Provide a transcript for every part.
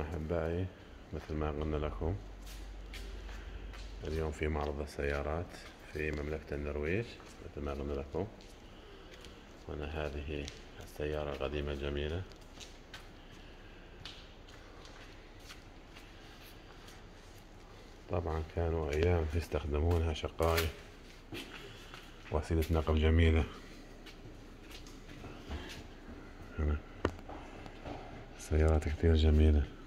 أحبائي مثل ما قلنا لكم اليوم في معرض السيارات في مملكة النرويج مثل ما قلنا لكم. هنا هذه السيارة القديمة الجميلة طبعا كانوا أيام يستخدمونها شقاي وسيلة نقل جميلة. هنا. سيارات كثير جميلة.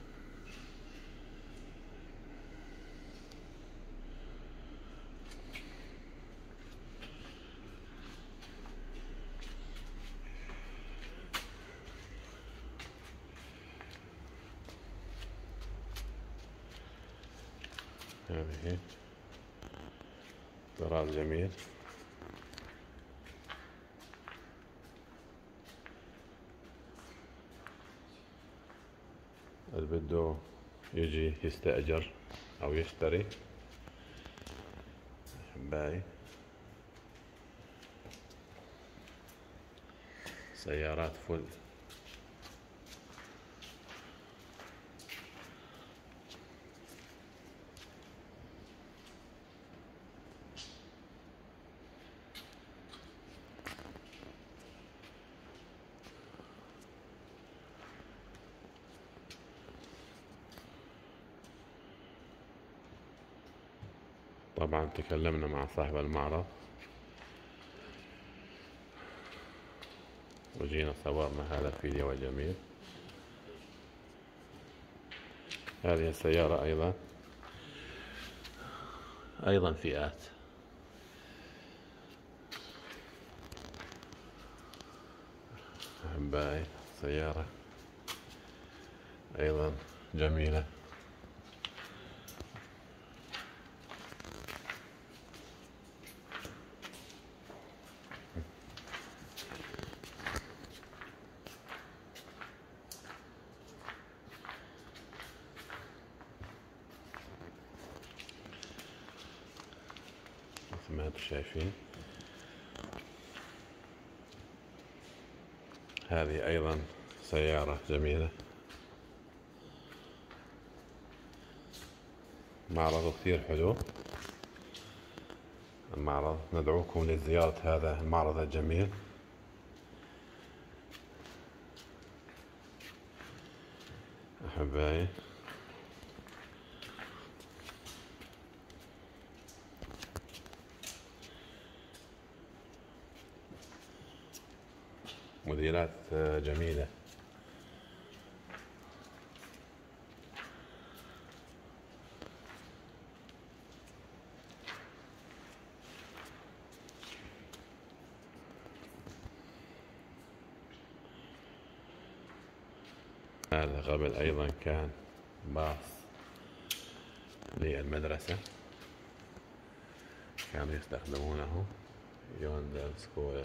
هذه طراز جميل. اللي بده يجي يستأجر أو يشتري. أحبائي سيارات فل. طبعا تكلمنا مع صاحب المعرض. وجينا صورنا هذا الفيديو الجميل. هذه السيارة أيضا. أيضا فئات. أحبائي سيارة أيضا جميلة مثل ما أنتم شايفين. هذه أيضا سيارة جميلة. معرض كثير حلو. المعرض ندعوكم لزيارة هذا المعرض الجميل. أحبائي موديلات جميلة. هذا قبل أيضا كان باص للمدرسة. كانوا يستخدمونه. يوندل سكول.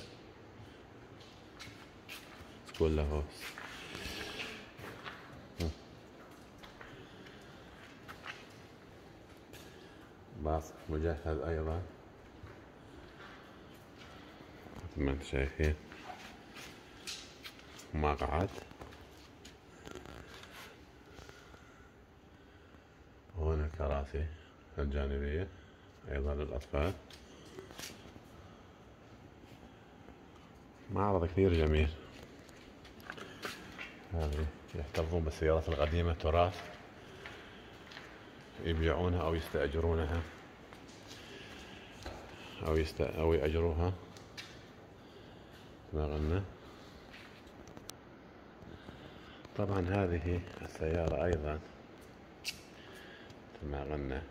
سكول لاهوس باص مجهز أيضا مثل ما أنتم شايفين مقعد وهنا الكراسي الجانبية أيضا للأطفال. معرض كثير جميل. هذه يحتفظون بالسيارات القديمة تراث يبيعونها أو يستأجرونها. أو يست... أو يأجروها. ما قلنا طبعا هذه السيارة أيضا ما قلنا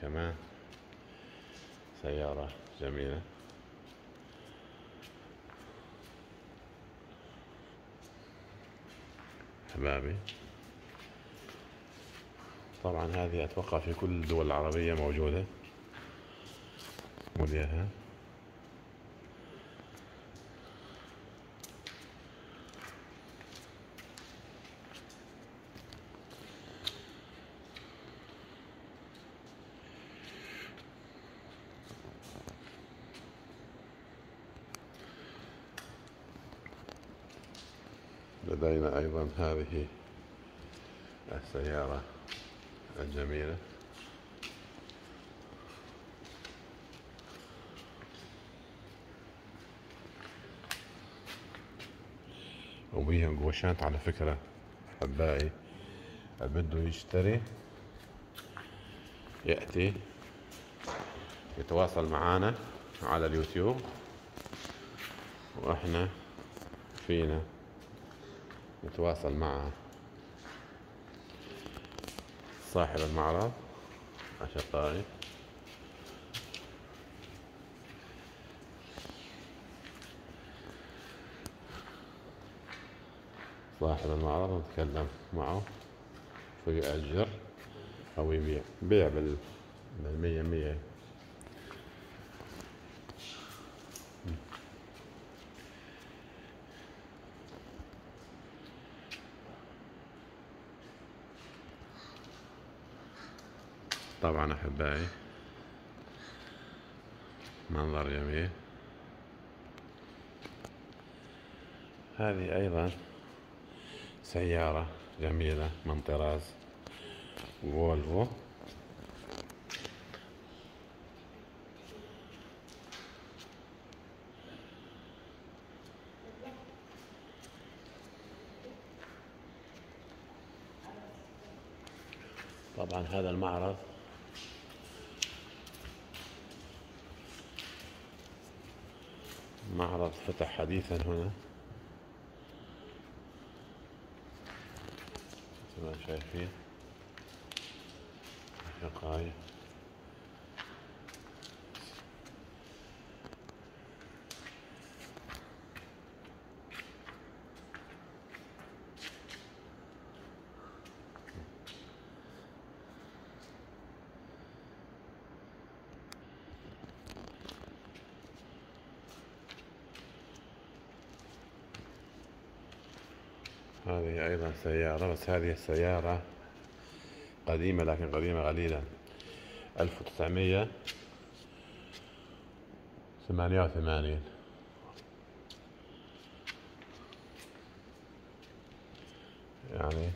كمان سيارة جميلة. أحبابي طبعا هذه أتوقع في كل الدول العربية موجودة. موديلها لدينا أيضا هذه السيارة الجميلة. وبيها قوشات على فكرة أحبائي. بده يشتري يأتي يتواصل معنا على اليوتيوب. وإحنا فينا نتواصل مع صاحب المعرض أشقائي صاحب المعرض نتكلم معه فيأجر أو يبيع بيع بالمية مية طبعا أحبائي. منظر جميل. هذه أيضا سيارة جميلة من طراز فولفو. طبعا هذا المعرض معرض فتح حديثا هنا. مثل ما شايفين شقاية هذه أيضا سيارة بس هذه السيارة قديمة لكن قديمة قليلا. ألف وتسعمية ثمانية وثمانين. يعني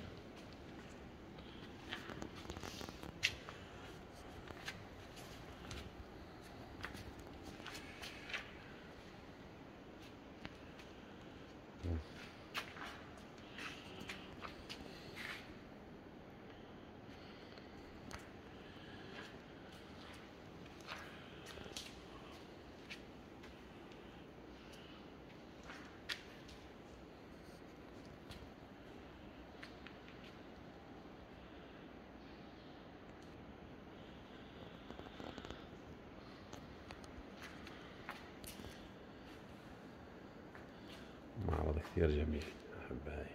معرض كثير جميل أحبائي.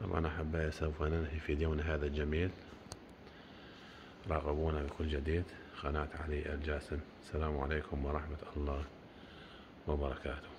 طبعا أحبائي سوف ننهي فيديونا هذا الجميل. راقبونا بكل جديد. قناة علي الجاسم. السلام عليكم ورحمة الله وبركاته.